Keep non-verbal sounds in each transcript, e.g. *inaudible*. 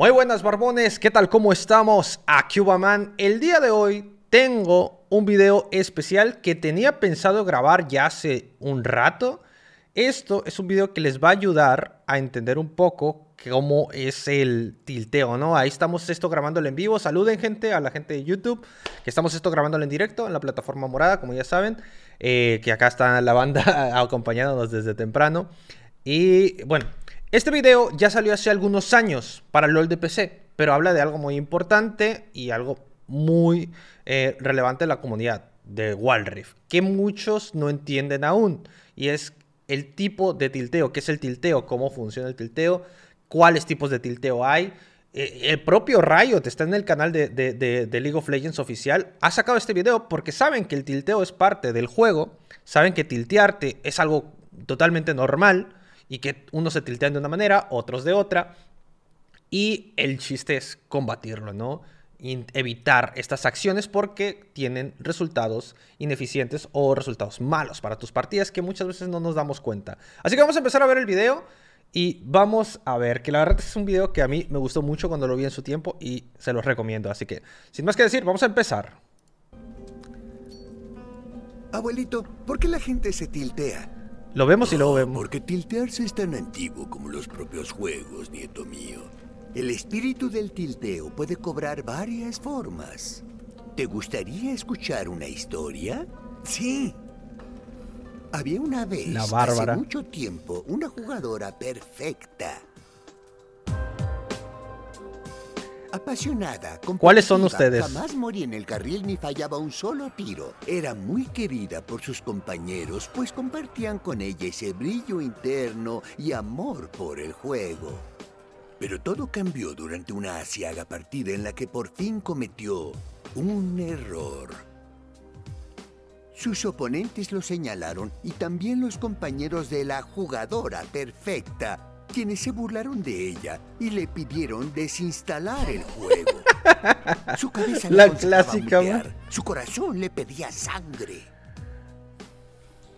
Muy buenas barbones, ¿qué tal? ¿Cómo estamos? A Cubaman. El día de hoy tengo un video especial que tenía pensado grabar ya hace un rato. Esto es un video que les va a ayudar a entender un poco cómo es el tilteo, ¿no? Ahí estamos esto grabándolo en vivo. Saluden, gente, a la gente de YouTube, que estamos esto grabándolo en directo en la plataforma morada, como ya saben, eh, que acá está la banda *laughs* acompañándonos desde temprano. Y bueno, este video ya salió hace algunos años para LOL de PC, pero habla de algo muy importante y algo muy eh, relevante en la comunidad de Wallriff, que muchos no entienden aún, y es el tipo de tilteo, qué es el tilteo, cómo funciona el tilteo, cuáles tipos de tilteo hay. Eh, el propio Riot está en el canal de, de, League of Legends oficial. Ha sacado este video porque saben que el tilteo es parte del juego. Saben que tiltearte es algo totalmente normal y que unos se tiltean de una manera, otros de otra. Y el chiste es combatirlo, ¿no? evitar estas acciones porque tienen resultados ineficientes o resultados malos para tus partidas que muchas veces no nos damos cuenta. Así que vamos a empezar a ver el video. Y vamos a ver, que la verdad es un video que a mí me gustó mucho cuando lo vi en su tiempo y se los recomiendo. Así que, sin más que decir, vamos a empezar. Abuelito, ¿por qué la gente se tiltea? Lo vemos y luego vemos. Porque tiltearse es tan antiguo como los propios juegos, nieto mío. El espíritu del tilteo puede cobrar varias formas. ¿Te gustaría escuchar una historia? Sí, había una vez, la Bárbara. hace mucho tiempo, una jugadora perfecta. Apasionada, ¿Cuáles son ustedes? Jamás moría en el carril ni fallaba un solo tiro. Era muy querida por sus compañeros, pues compartían con ella ese brillo interno y amor por el juego. Pero todo cambió durante una asiaga partida en la que por fin cometió un error. Sus oponentes lo señalaron y también los compañeros de la jugadora perfecta, quienes se burlaron de ella y le pidieron desinstalar el juego. Su cabeza la clásica, su corazón le pedía sangre.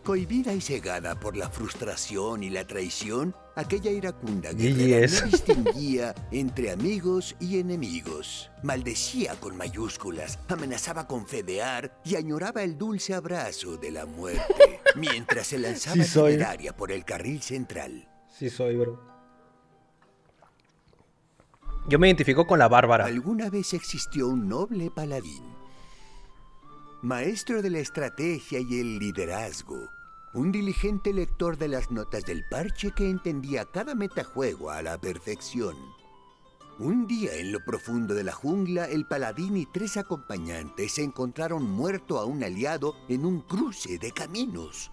Cohibida y cegada por la frustración y la traición, aquella iracunda guerrera no distinguía entre amigos y enemigos. Maldecía con mayúsculas, amenazaba con fedear y añoraba el dulce abrazo de la muerte mientras se lanzaba sí por el carril central. Sí soy, bro. Yo me identifico con la Bárbara. Alguna vez existió un noble paladín maestro de la estrategia y el liderazgo, un diligente lector de las notas del parche que entendía cada metajuego a la perfección. Un día en lo profundo de la jungla, el paladín y tres acompañantes se encontraron muerto a un aliado en un cruce de caminos.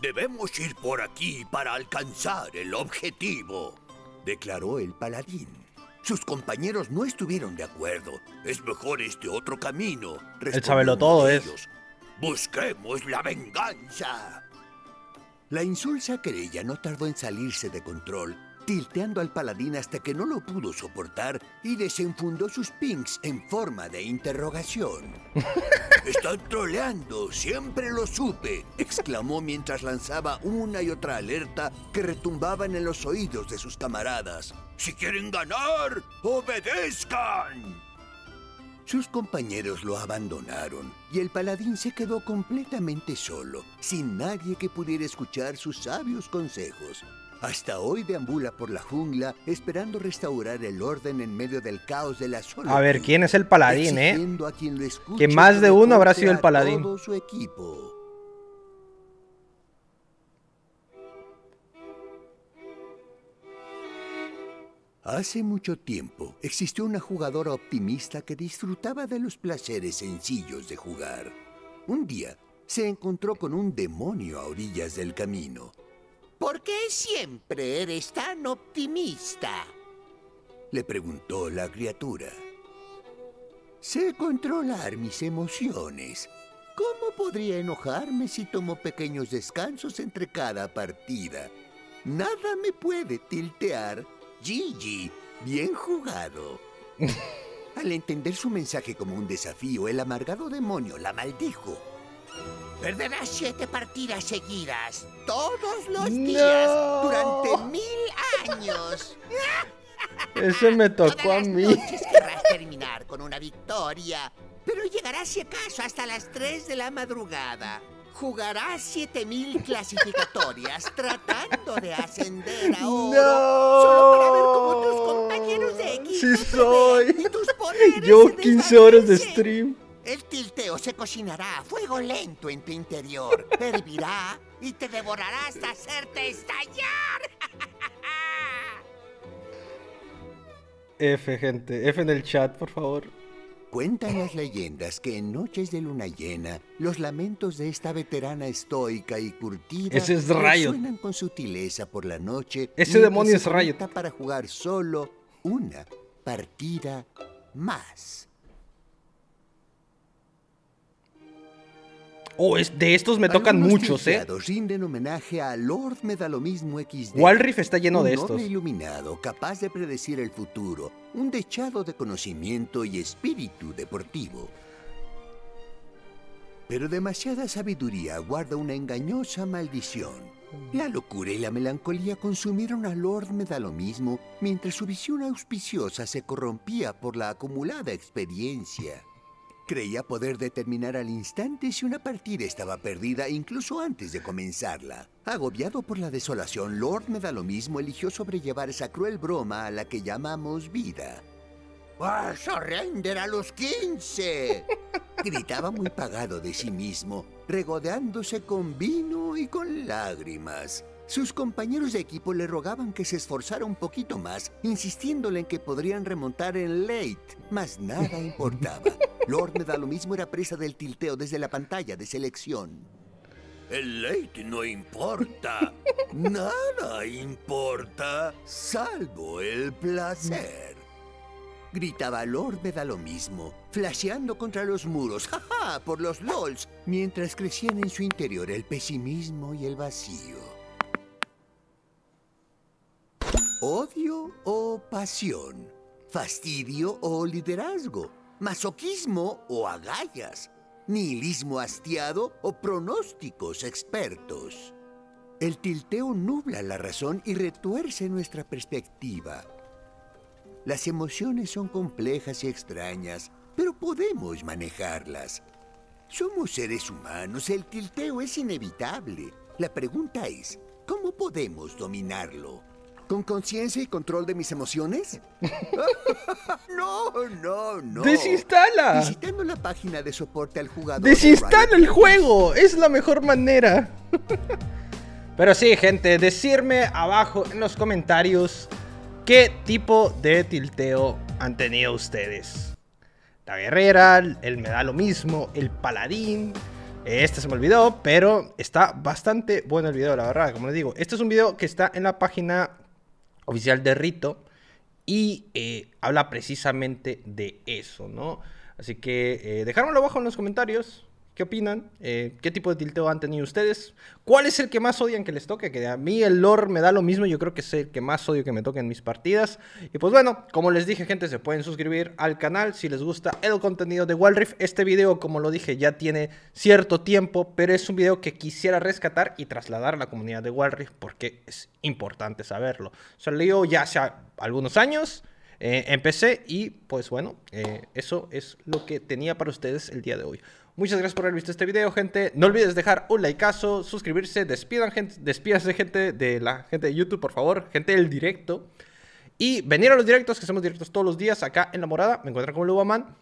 Debemos ir por aquí para alcanzar el objetivo, declaró el paladín. Sus compañeros no estuvieron de acuerdo. Es mejor este otro camino. El sabelo todo es. Busquemos la venganza. La insulsa querella no tardó en salirse de control, tilteando al paladín hasta que no lo pudo soportar y desenfundó sus pings en forma de interrogación. *laughs* Están troleando, siempre lo supe, exclamó mientras lanzaba una y otra alerta que retumbaban en los oídos de sus camaradas. Si quieren ganar, obedezcan. Sus compañeros lo abandonaron y el paladín se quedó completamente solo, sin nadie que pudiera escuchar sus sabios consejos. Hasta hoy deambula por la jungla esperando restaurar el orden en medio del caos de la soledad. A ver, ¿quién es el paladín, eh? que más de uno habrá sido el paladín. su equipo. Hace mucho tiempo existió una jugadora optimista que disfrutaba de los placeres sencillos de jugar. Un día se encontró con un demonio a orillas del camino. ¿Por qué siempre eres tan optimista? Le preguntó la criatura. Sé controlar mis emociones. ¿Cómo podría enojarme si tomo pequeños descansos entre cada partida? Nada me puede tiltear Gigi, bien jugado. *laughs* Al entender su mensaje como un desafío, el amargado demonio la maldijo. Perderás siete partidas seguidas, todos los días, durante mil años. Ese me tocó a mí. querrás terminar con una victoria, pero llegarás si acaso hasta las 3 de la madrugada. Jugarás 7000 clasificatorias *laughs* tratando de ascender a oro. No. Solo para ver cómo tus compañeros de equipo Sí soy. y tus Yo se 15 horas de stream. El se cocinará a fuego lento en tu interior. *laughs* Hervirá y te devorará hasta hacerte estallar. *laughs* F, gente. F en el chat, por favor. Cuentan las leyendas que en noches de luna llena, los lamentos de esta veterana estoica y curtida Ese es Riot. suenan con sutileza por la noche. Ese demonio es Riot. para jugar solo una partida más. Oh, es, de estos me tocan Algunos muchos, ¿eh? rinden homenaje a Lord Medalomismo XD. Walriff está lleno de estos. iluminado capaz de predecir el futuro, un dechado de conocimiento y espíritu deportivo. Pero demasiada sabiduría guarda una engañosa maldición. La locura y la melancolía consumieron a Lord Medalomismo mientras su visión auspiciosa se corrompía por la acumulada experiencia. Creía poder determinar al instante si una partida estaba perdida incluso antes de comenzarla. Agobiado por la desolación, Lord Medalomismo eligió sobrellevar esa cruel broma a la que llamamos vida. ¡Vas a render a los 15! *laughs* Gritaba muy pagado de sí mismo, regodeándose con vino y con lágrimas. Sus compañeros de equipo le rogaban que se esforzara un poquito más, insistiéndole en que podrían remontar en late, mas nada *laughs* importaba. Lord Medalomismo era presa del tilteo desde la pantalla de selección. El late no importa. *laughs* Nada importa, salvo el placer. Gritaba Lord Medalomismo, flasheando contra los muros, jaja, por los LOLs, mientras crecían en su interior el pesimismo y el vacío. Odio o pasión, fastidio o liderazgo, masoquismo o agallas, nihilismo hastiado o pronósticos expertos. El tilteo nubla la razón y retuerce nuestra perspectiva. Las emociones son complejas y extrañas, pero podemos manejarlas. Somos seres humanos, el tilteo es inevitable. La pregunta es, ¿cómo podemos dominarlo? ¿Con conciencia y control de mis emociones? *laughs* no, no, no. ¡Desinstala! Visitando la página de soporte al jugador. ¡Desinstala de el juego! Es la mejor manera. *laughs* Pero sí, gente, decirme abajo en los comentarios qué tipo de tilteo han tenido ustedes. La guerrera, el me da lo mismo, el paladín. Este se me olvidó, pero está bastante bueno el video, la verdad. Como les digo, este es un video que está en la página oficial de Rito y eh, habla precisamente de eso, ¿no? Así que eh, dejármelo abajo en los comentarios. ¿Qué opinan? Eh, ¿Qué tipo de tilteo han tenido ustedes? ¿Cuál es el que más odian que les toque? Que a mí el lore me da lo mismo. Yo creo que es el que más odio que me toque en mis partidas. Y pues bueno, como les dije, gente, se pueden suscribir al canal si les gusta el contenido de Walriff. Este video, como lo dije, ya tiene cierto tiempo, pero es un video que quisiera rescatar y trasladar a la comunidad de Walriff porque es importante saberlo. Salió ya hace algunos años. Eh, empecé y pues bueno, eh, eso es lo que tenía para ustedes el día de hoy. Muchas gracias por haber visto este video, gente. No olvides dejar un likeazo, suscribirse, despidan gente, gente de la gente de YouTube, por favor, gente del directo. Y venir a los directos, que hacemos directos todos los días acá en La Morada. Me encuentran como Lubaman,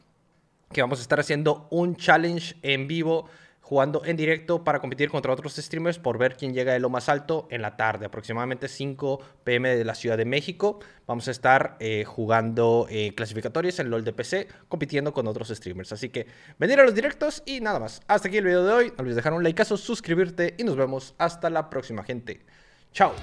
que vamos a estar haciendo un challenge en vivo jugando en directo para competir contra otros streamers por ver quién llega de lo más alto en la tarde, aproximadamente 5 pm de la Ciudad de México. Vamos a estar eh, jugando eh, clasificatorias en LOL de PC, compitiendo con otros streamers. Así que venir a los directos y nada más. Hasta aquí el video de hoy. No olvides dejar un likeazo, suscribirte y nos vemos hasta la próxima, gente. Chao.